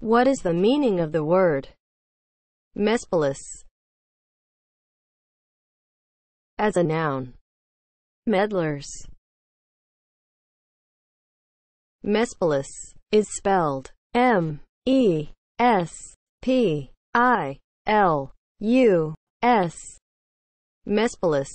What is the meaning of the word? Mespilus. As a noun? Medlars. Mespilus is spelled M E S P I L U S. Mespilus